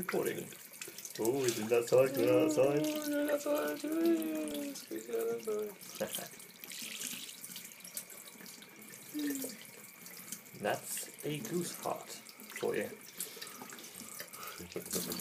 recording. Oh, he's in that side, to that side. That's a goose heart for you.